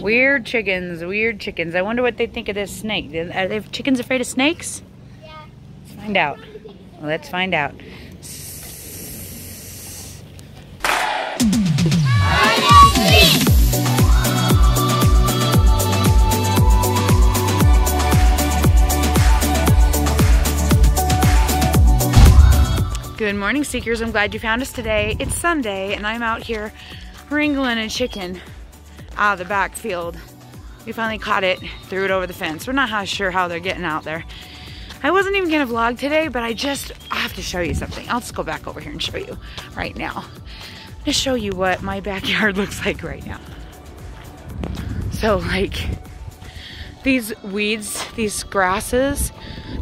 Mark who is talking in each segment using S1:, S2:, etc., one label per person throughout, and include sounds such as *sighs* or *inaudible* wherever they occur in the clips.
S1: Weird chickens, weird chickens. I wonder what they think of this snake. Are they chickens afraid of snakes?
S2: Yeah.
S1: Let's find out. Let's find out. Good morning, Seekers. I'm glad you found us today. It's Sunday, and I'm out here wrangling a chicken out of the backfield. We finally caught it, threw it over the fence. We're not sure how they're getting out there. I wasn't even gonna vlog today, but I just I have to show you something. I'll just go back over here and show you right now. To show you what my backyard *laughs* looks like right now. So like these weeds, these grasses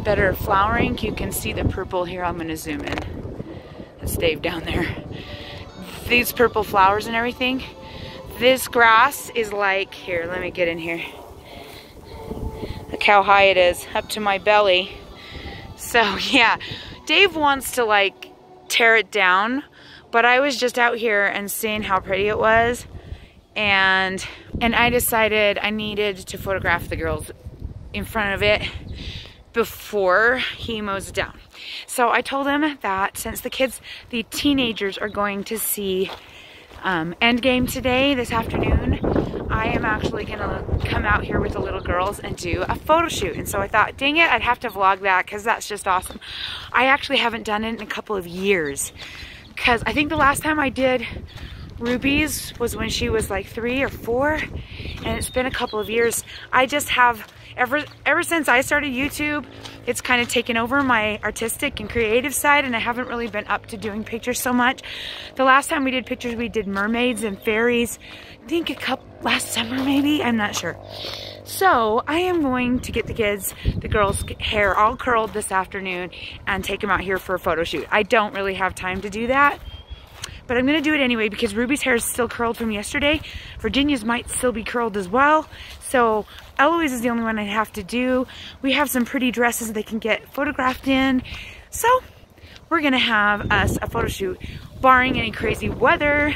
S1: that are flowering, you can see the purple here. I'm gonna zoom in. That's Dave down there. These purple flowers and everything. This grass is like, here, let me get in here. Look how high it is, up to my belly. So *laughs* yeah, Dave wants to like tear it down, but I was just out here and seeing how pretty it was. And, and I decided I needed to photograph the girls in front of it before he mows it down. So I told him that since the kids, the teenagers are going to see um, Endgame today, this afternoon, I am actually gonna come out here with the little girls and do a photo shoot. And so I thought, dang it, I'd have to vlog that because that's just awesome. I actually haven't done it in a couple of years because I think the last time I did Ruby's was when she was like three or four and it's been a couple of years. I just have ever ever since I started YouTube, it's kind of taken over my artistic and creative side and I haven't really been up to doing pictures so much. The last time we did pictures, we did mermaids and fairies. I think a couple, last summer maybe, I'm not sure. So I am going to get the kids, the girls' hair all curled this afternoon and take them out here for a photo shoot. I don't really have time to do that but I'm gonna do it anyway because Ruby's hair is still curled from yesterday. Virginia's might still be curled as well. So Eloise is the only one I have to do. We have some pretty dresses they can get photographed in. So we're gonna have us a photo shoot, barring any crazy weather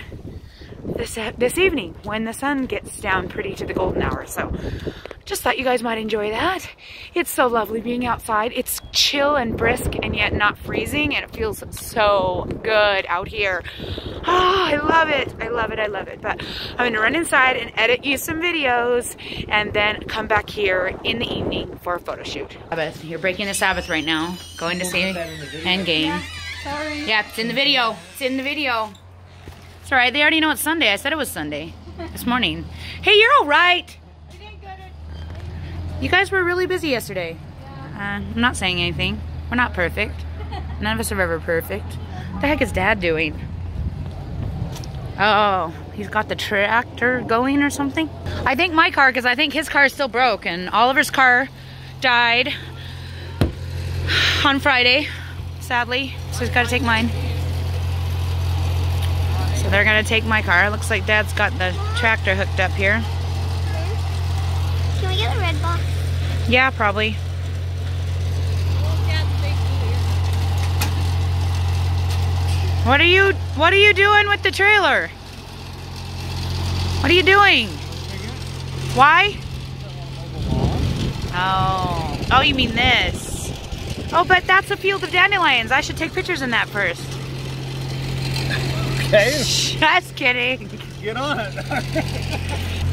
S1: this, uh, this evening when the sun gets down pretty to the golden hour. So just thought you guys might enjoy that. It's so lovely being outside. It's chill and brisk and yet not freezing and it feels so good out here. Oh, I love it. I love it. I love it. But I'm gonna run inside and edit you some videos and then come back here in the evening for a photo shoot. Sabbath, you're breaking the Sabbath right now. Going to see Endgame.
S2: Yeah, sorry.
S1: Yeah, it's in the video. It's in the video. It's all right. They already know it's Sunday. I said it was Sunday this morning. Hey, you're all right.
S2: We didn't go to,
S1: You guys were really busy yesterday. Uh, I'm not saying anything. We're not perfect. *laughs* None of us are ever perfect. What the heck is Dad doing? Oh, he's got the tractor going or something? I think my car, because I think his car is still broke, and Oliver's car died on Friday, sadly. So he's got to take mine. So they're going to take my car. Looks like Dad's got the tractor hooked up here.
S2: can we get a red box?
S1: Yeah, probably. What are you what are you doing with the trailer? What are you doing? Why? Oh. Oh, you mean this. Oh, but that's a field of dandelions. I should take pictures in that first.
S3: Okay,
S1: Just kidding.
S3: get on it. *laughs*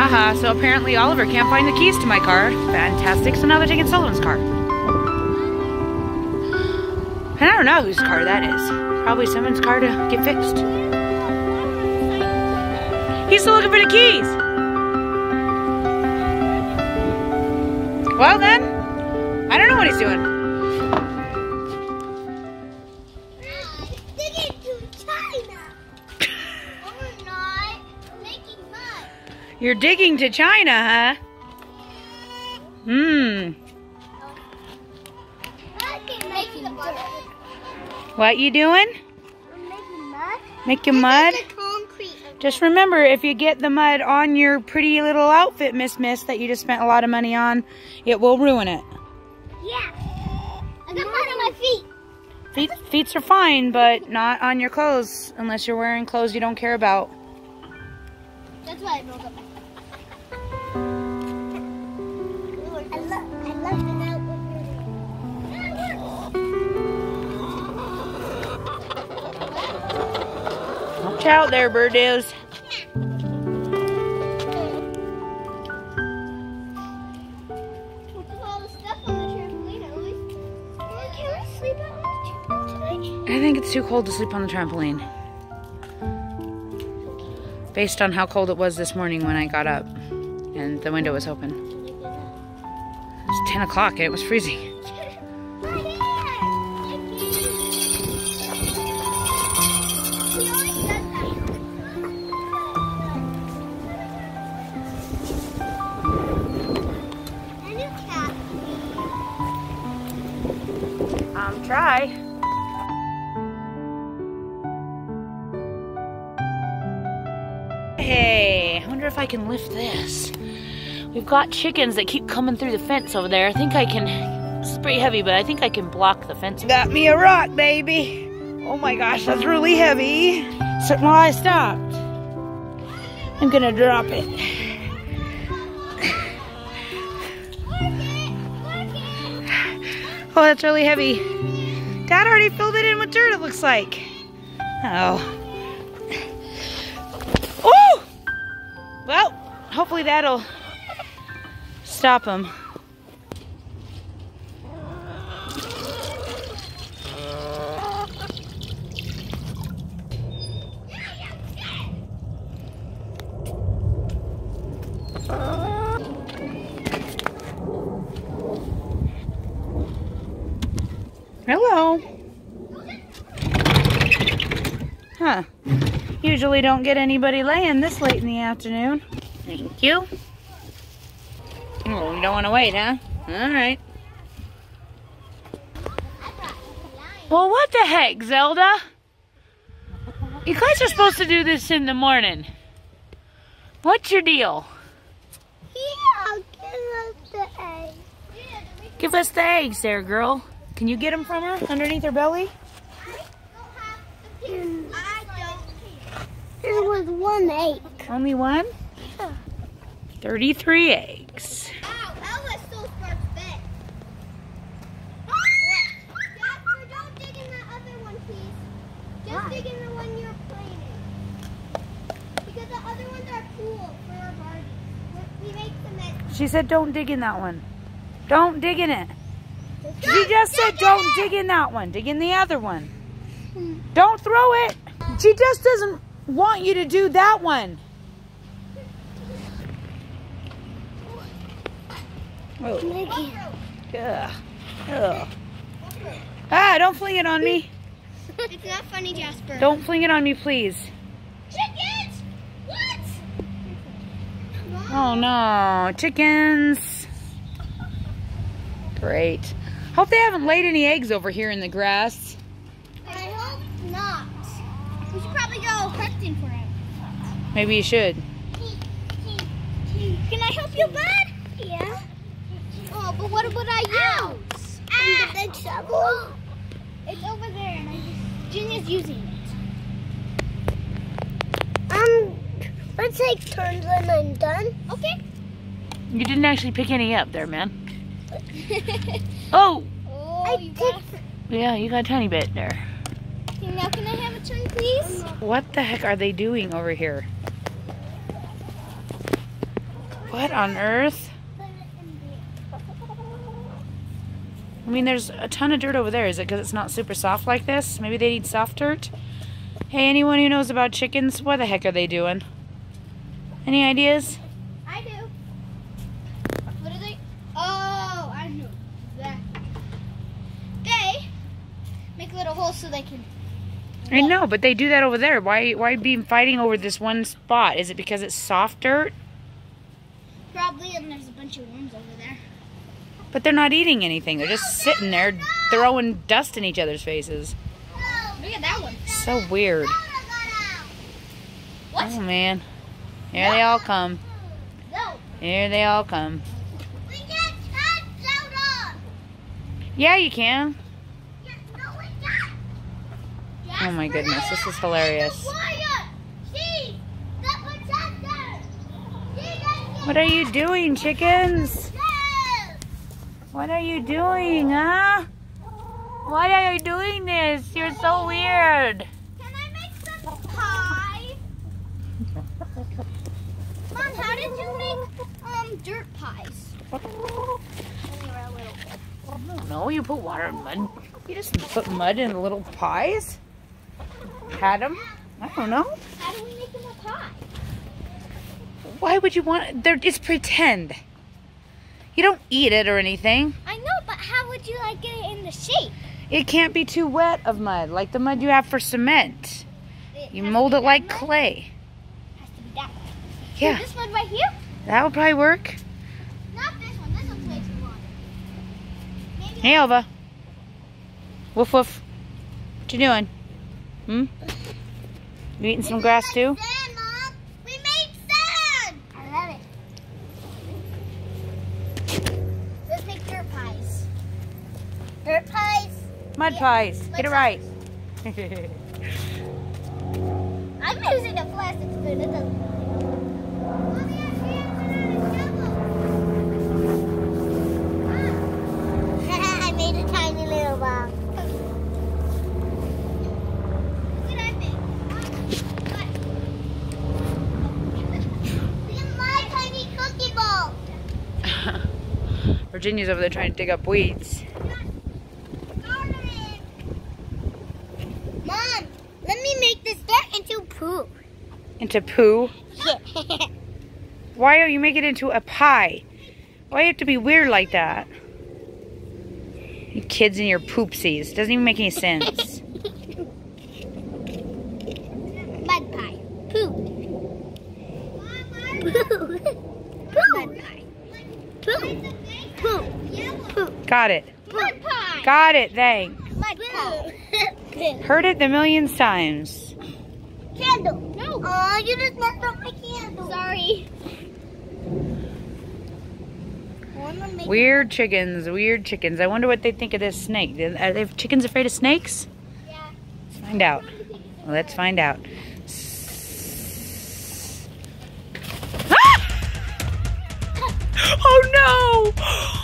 S1: Haha, so apparently Oliver can't find the keys to my car. Fantastic, so now they're taking Sullivan's car. And I don't know whose car that is. Probably someone's car to get fixed. He's still looking for the keys! Well then, I don't know what he's doing. You're digging to China, huh? Hmm.
S2: We're making mud.
S1: What you doing?
S2: We're making mud.
S1: Making mud?
S2: Concrete.
S1: Just remember, if you get the mud on your pretty little outfit, Miss Miss, that you just spent a lot of money on, it will ruin it.
S2: Yeah. I got mud on my feet.
S1: Feet, feet are fine, but not on your clothes, unless you're wearing clothes you don't care about.
S2: That's why I rolled up my on the trampoline tonight?
S1: I think it's too cold to sleep on the trampoline. Based on how cold it was this morning when I got up and the window was open. It's 10 o'clock and it was freezing. Try. Hey, I wonder if I can lift this. We've got chickens that keep coming through the fence over there. I think I can. This is pretty heavy, but I think I can block the fence. Got me a rock, baby. Oh my gosh, that's really heavy. So, well, I stopped. I'm gonna drop it. Oh, that's really heavy. Dad already filled it in with dirt, it looks like. Oh. Oh! Well, hopefully that'll stop him. Hello. Huh. Usually don't get anybody laying this late in the afternoon. Thank you. Oh, you don't want to wait, huh? All right. Well, what the heck, Zelda? You guys are supposed to do this in the morning. What's your deal?
S2: Yeah, give us the egg.
S1: Give us the eggs there, girl. Can you get them from her underneath her belly?
S2: There was one egg.
S1: Only one? 33 eggs.
S2: Ow, Ella stole Spark's bed. Jasper, don't dig in that other one, please. Just dig in the one you're playing in. Because the other ones are cool for our Barbie. We- We make them.
S1: She said don't dig in that one. Don't dig in it. She just said don't dig in that one. Dig in the other one. Don't throw it. She just doesn't want you to do that one. Oh, ugh. Ugh. Ah, don't fling it on me.
S2: It's not funny, Jasper.
S1: Don't fling it on me, please.
S2: Chickens! What?
S1: Oh no, chickens. Great. I hope they haven't laid any eggs over here in the grass.
S2: I hope not. We should probably go hunting for him.
S1: Maybe you should.
S2: Can I help you, bud? Yeah. Oh, but what would I use? Ah. the big shovel? It's over there, and I just, Junior's using it. Um, let's take turns when I'm done. Okay.
S1: You didn't actually pick any up there, man. *laughs* Oh,
S2: oh, I you got
S1: yeah, you got a tiny bit there.
S2: Now, can I have a turn, please?
S1: What the heck are they doing over here? What on earth? I mean, there's a ton of dirt over there. Is it because it's not super soft like this? Maybe they need soft dirt? Hey, anyone who knows about chickens, what the heck are they doing? Any ideas?
S2: I do. What are they? Oh, little holes so they can.
S1: I know, but they do that over there. Why why be fighting over this one spot? Is it because it's soft dirt?
S2: Probably, and there's a bunch of worms over there.
S1: But they're not eating anything. They're just sitting there throwing dust in each other's faces.
S2: Look at that one.
S1: So weird.
S2: What?
S1: Oh man. Here they all come.
S2: No.
S1: Here they all come.
S2: We can't touch soda.
S1: Yeah, you can.
S2: Yeah, no, we can't.
S1: Oh my goodness, this is hilarious. What are you doing, chickens? What are you doing, huh? Why are you doing this? You're so weird.
S2: Can I make some pie? Mom, how did you make um dirt pies? When you were a little kid.
S1: I don't know. You put water and mud. You just put mud in little pies. Had them. I don't know.
S2: How do we make them a pie?
S1: Why would you want? They're it's pretend. You don't eat it or anything.
S2: I know, but how would you like get it in the shape?
S1: It can't be too wet of mud, like the mud you have for cement.
S2: It
S1: You mold it like
S2: mud?
S1: clay.
S2: Has to be that.
S1: Yeah,
S2: This one right here?
S1: that would probably work.
S2: Not this one. This one's way too long. Maybe
S1: Hey, Elva. Woof woof. What you doing? Hmm? You eating some grass too?
S2: Sand, Mom. We made sand. I love it. Let's make dirt pies. Dirt pies.
S1: Mud pies. Get it right. *laughs*
S2: I'm using a plastic spoon. It doesn't. I made a tiny little box. What did I make? Look at my tiny cookie ball.
S1: Virginia's over there trying to dig up weeds.
S2: Mom, let me make this dirt into poo.
S1: Into poo. Yeah. *laughs* Why are you making it into a pie? Why you have to be weird like that? You kids and your poopsies. Doesn't even make any sense.
S2: Mud pie. Poop. Mud pie. Poop. Poop. Poop.
S1: Got it.
S2: Mud pie.
S1: Got it, thanks.
S2: Mud pie.
S1: Heard it the millions times.
S2: Candle. No. Oh, you just messed up my candle. Sorry.
S1: Weird chickens, weird chickens. I wonder what they think of this snake. Are they chickens afraid of snakes?
S2: Yeah.
S1: Let's find out. Let's find out. No! *gasps* Ah! *gasps* Oh no!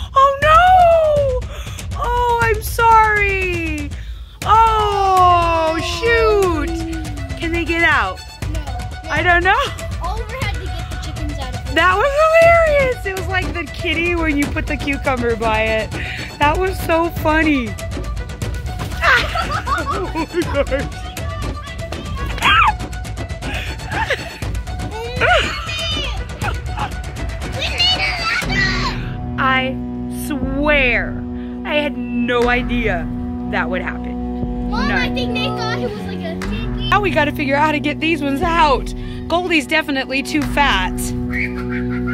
S1: I'm sorry. Oh, shoot. Can they get out?
S2: No.
S1: I don't know.
S2: Oliver had to get the chickens out of
S1: That was hilarious. It was like the kitty when you put the cucumber by it. That was so funny. oh my gosh. I swear, no idea that would happen.
S2: Mom, I think they thought it was like a.
S1: Now we gotta figure out how to get these ones out. Goldie's definitely too fat.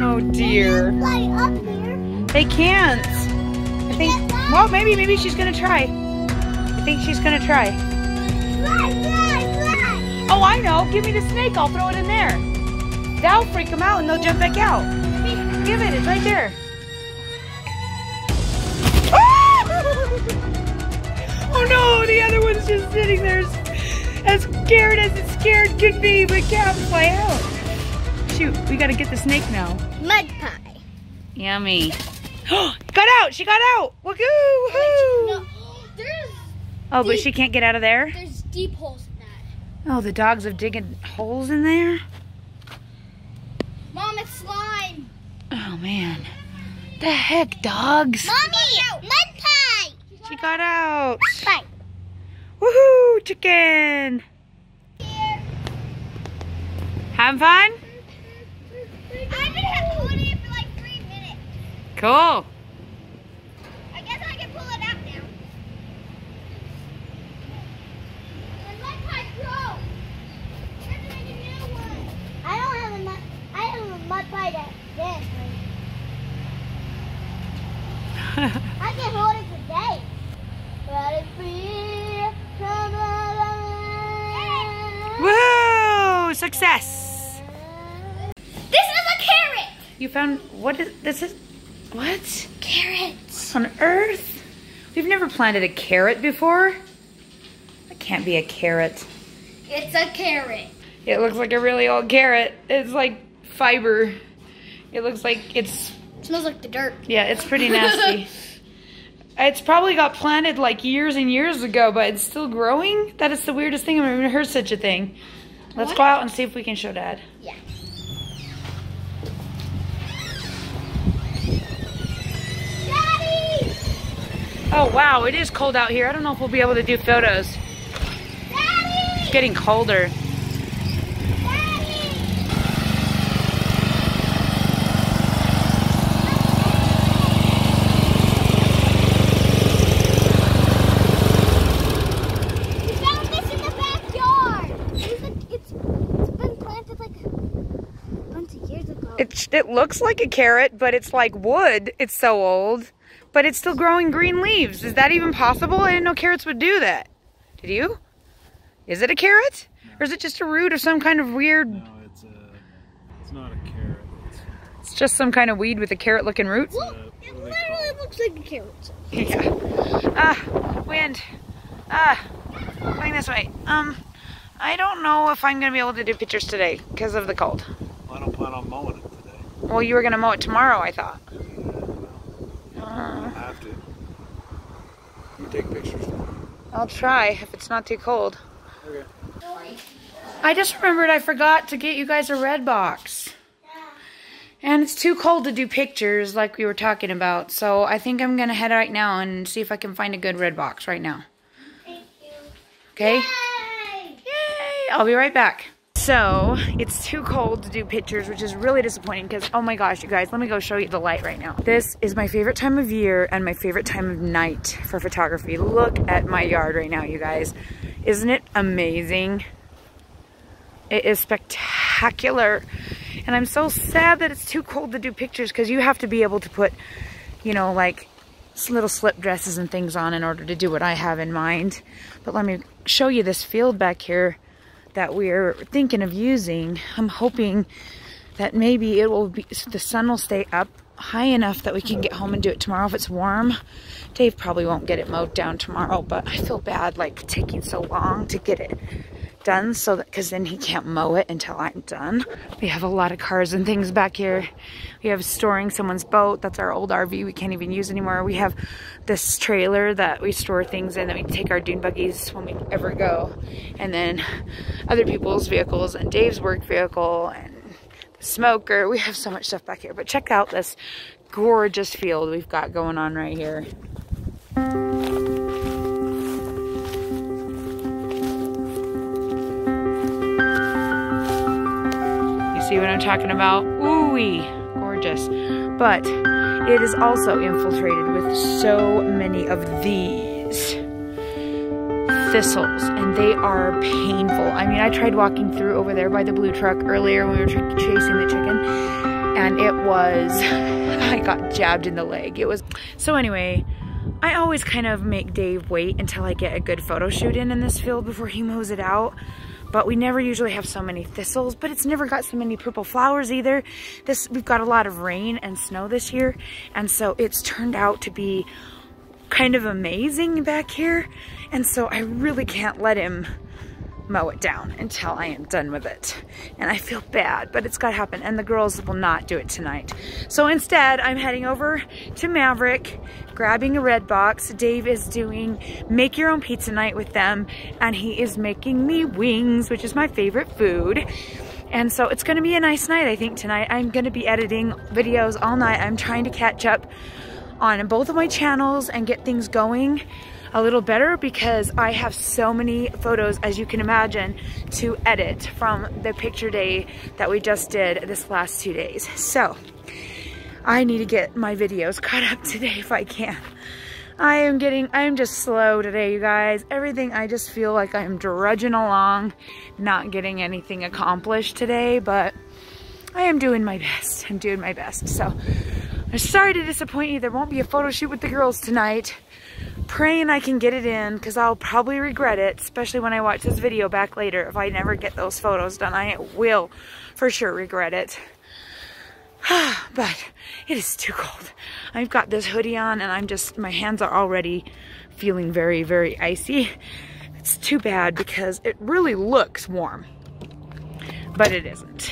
S1: Oh dear.
S2: Fly up here.
S1: They can't. I think, well, maybe, maybe she's gonna try. I think she's gonna try.
S2: Fly, fly, fly.
S1: Oh, I know. Give me the snake. I'll throw it in there. That'll freak them out and they'll jump back out. Give it. It's right there. Oh no, the other one's just sitting there as- as scared as it scared could be, but can't fly out. Shoot, we gotta get the snake now.
S2: Mud pie.
S1: Yummy. *gasps* got out! She got out! Woohoo! Woohoo!
S2: No, there's
S1: Oh, but she can't get out of there?
S2: there's deep holes in that.
S1: Oh, the dogs have digging holes in there?
S2: Mom, it's slime.
S1: Oh, man. The heck, dogs?
S2: Mommy, mud pie.
S1: She got out.
S2: Pie.
S1: Woohoo, chicken!
S2: Here.
S1: Having fun?
S2: I've been holding it for like three minutes.
S1: Cool.
S2: I guess I can pull it out now. this. I can hold it today. Let it be.
S1: Woo! Success!
S2: This is a carrot.
S1: You found, what is, this is, what?
S2: Carrots.
S1: On earth? We've never planted a carrot before. That can't be a carrot.
S2: It's a carrot.
S1: It looks like a really old carrot. It's like fiber. It looks like it's,
S2: smells like the dirt.
S1: yeah, it's pretty *laughs* nasty. it's probably got planted like years and years ago, but it's still growing. That is the weirdest thing. I've never heard such a thing. Let's
S2: What?
S1: go out and see if we can show Dad.
S2: Yeah.
S1: Oh wow, it is cold out here. I don't know if we'll be able to do photos.
S2: Daddy!
S1: It's getting colder.
S2: Daddy! We found this in the backyard. It's, like- it's, it's been planted like a bunch of years ago.
S1: It, it looks like a carrot, but it's like wood. It's so old. But it's still growing green leaves. Is that even possible? I didn't know carrots would do that. Did you? Is it a carrot? Or is it just a root or some kind of weird...
S3: No, it's a. It's not a carrot. It's,
S1: It's just some kind of weed with a carrot looking root?
S2: Look,
S3: what
S2: it
S3: do they call
S2: literally
S3: it?
S2: looks like a carrot.
S1: Yeah. Ah, wind. Ah, going this way. Um, I don't know if I'm going to be able to do pictures today because of the cold.
S3: I don't plan on mowing it today.
S1: Well, you were going to mow it tomorrow, I thought.
S3: I
S1: Uh,
S3: have to. You take pictures.
S1: I'll try if it's not too cold.
S3: Okay.
S1: I just remembered I forgot to get you guys a red box. Yeah. And it's too cold to do pictures like we were talking about. So I think I'm going to head right now and see if I can find a good red box right now.
S2: Thank you.
S1: Okay?
S2: Yay!
S1: Yay! I'll be right back. So, it's too cold to do pictures, which is really disappointing because, oh my gosh, you guys, let me go show you the light right now. This is my favorite time of year and my favorite time of night for photography. Look at my yard right now, you guys. Isn't it amazing? It is spectacular. And I'm so sad that it's too cold to do pictures because you have to be able to put, you know, like little slip dresses and things on in order to do what I have in mind. But let me show you this field back here that we're thinking of using. I'm hoping that maybe it will be, the sun will stay up high enough that we can get home and do it tomorrow if it's warm. Dave probably won't get it mowed down tomorrow, but I feel bad like taking so long to get it done so that because then he can't mow it until I'm done. We have a lot of cars and things back here. We have storing someone's boat. That's our old RV we can't even use anymore. We have this trailer that we store things in that we take our dune buggies when we ever go. And then other people's vehicles and Dave's work vehicle and the smoker. We have so much stuff back here. But check out this gorgeous field we've got going on right here. See what I'm talking about? Ooh-wee, gorgeous. But it is also infiltrated with so many of these thistles and they are painful. I mean, I tried walking through over there by the blue truck earlier when we were chasing the chicken and it was, *laughs* I got jabbed in the leg. It was, so anyway, I always kind of make Dave wait until I get a good photo shoot in in this field before he mows it out. But we never usually have so many thistles, but it's never got so many purple flowers either. This We've got a lot of rain and snow this year, and so it's turned out to be kind of amazing back here. And so I really can't let him mow it down until I am done with it. And I feel bad, but it's gotta happen. And the girls will not do it tonight. So instead, I'm heading over to Maverick, grabbing a red box. Dave is doing make your own pizza night with them, and he is making me wings, which is my favorite food. And so it's gonna be a nice night, I think, tonight. I'm gonna be editing videos all night. I'm trying to catch up on both of my channels and get things going a little better because I have so many photos, as you can imagine, to edit from the picture day that we just did this last two days. So I need to get my videos *laughs* caught up today if I can. I am getting, I am just slow today, you guys. Everything, I just feel like I'm drudging along, not getting anything accomplished today, but I am doing my best. I'm doing my best. So I'm sorry to disappoint you. There won't be a photo shoot with the girls tonight. Praying I can get it in because I'll probably regret it, especially when I watch this video back later. If I never get those photos done, I will for sure regret it. *sighs* but it is too cold. I've got this hoodie on and I'm just, my hands are already feeling very, very icy. It's too bad because it really looks warm, but it isn't.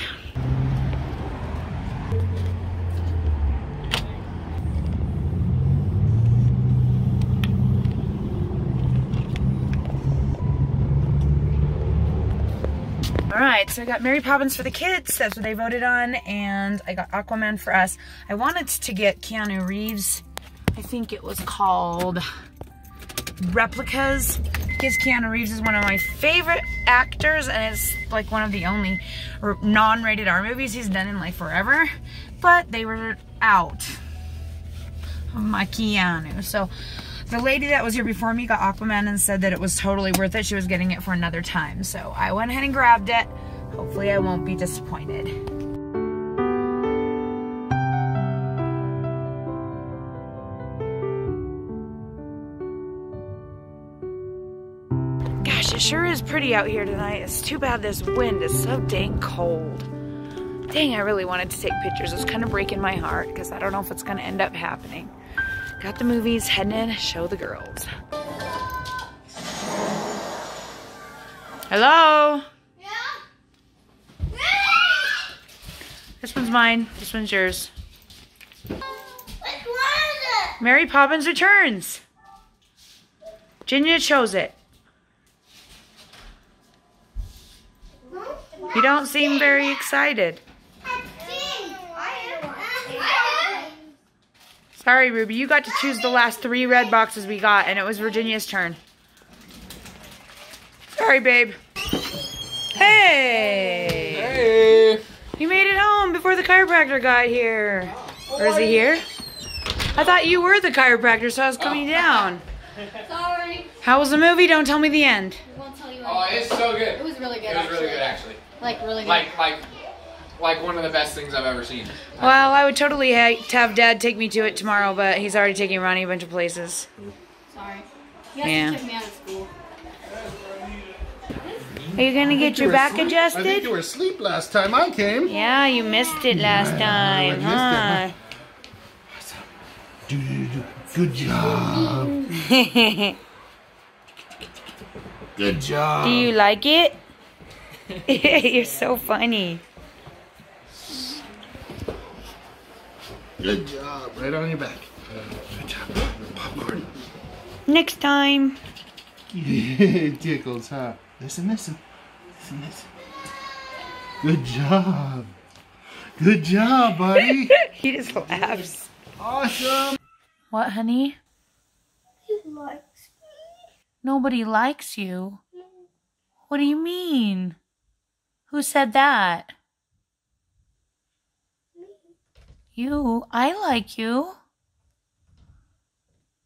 S1: Right, so I got Mary Poppins for the kids. That's what they voted on. And I got Aquaman for us. I wanted to get Keanu Reeves. I think it was called Replicas. Because Keanu Reeves is one of my favorite actors. And it's like one of the only non-rated R movies he's done in like forever. But they were out my Keanu. So the lady that was here before me got Aquaman and said that it was totally worth it. She was getting it for another time. So I went ahead and grabbed it. Hopefully I won't be disappointed. Gosh, it sure is pretty out here tonight. It's too bad this wind is so dang cold. Dang, I really wanted to take pictures. It's kind of breaking my heart because I don't know if it's going to end up happening. Got the movies, heading in, show the girls. Hello?
S2: Yeah?
S1: This one's mine. This one's yours.
S2: Which one is
S1: Mary Poppins Returns. Ginia chose it.
S2: it?
S1: You don't seem very excited. Sorry, Ruby. You got to choose the last three red boxes we got, and it was Virginia's turn. Sorry, babe. Hey!
S4: Hey!
S1: You made it home before the chiropractor got here. Or is he here? I thought you were the chiropractor, so I was coming down.
S5: Sorry.
S1: How was the movie? Don't tell me the end.
S5: Won't tell you
S4: Oh, it's so good.
S5: It was really good.
S4: It was really good, actually.
S5: Like really good.
S4: Like, like, like one of the best things I've ever seen.
S1: Well, I would totally ha- have Dad take me to it tomorrow, but he's already taking Rani a bunch of places.
S5: Sorry. You guys
S1: Yeah.
S5: took me out of school.
S1: Are you gonna get your back adjusted?
S6: I think
S1: adjusted?
S6: you were asleep last time I came.
S1: Yeah, you missed it last time, huh?
S6: Good job. *laughs* Good job.
S1: Do you like it? *laughs* You're so funny.
S6: Good job. Right on your back. Good job. Popcorn.
S1: Next time.
S6: it *laughs* tickles, huh? Listen, listen. Listen, listen. Good job. Good job, buddy. *laughs*
S1: he just laughs.
S6: awesome.
S1: What, honey?
S2: He likes me.
S1: Nobody likes you. What do you mean? Who said that? You. I like you.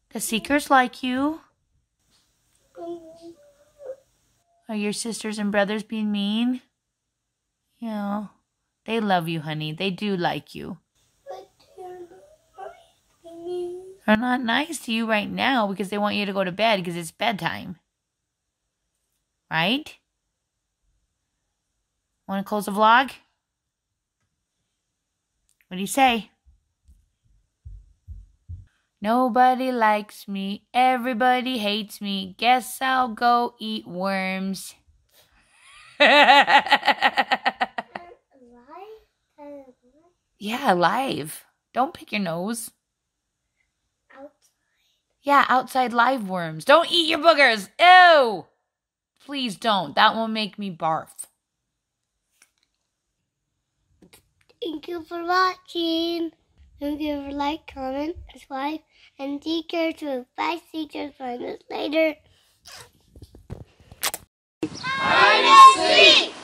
S1: The Seekers like you. Are your sisters and brothers being mean? Yeah. They love you, honey. They do like you. They're not nice to you right now because they want you to go to bed because it's bedtime. Right? Want to close the vlog? What do you say? Nobody likes me. Everybody hates me. Guess I'll go eat worms. *laughs* Yeah, live. Don't pick your nose.
S2: out.
S1: Yeah, outside live worms. Don't eat your boogers. Ew. Please don't. That will make me barf.
S2: Thank you for watching. Don't give a like, comment, subscribe, and take care to five teachers find us later. Seek!